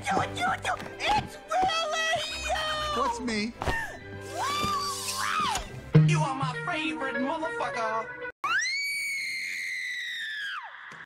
do it, do it, do it. It's really you! What's me? You are my favorite motherfucker.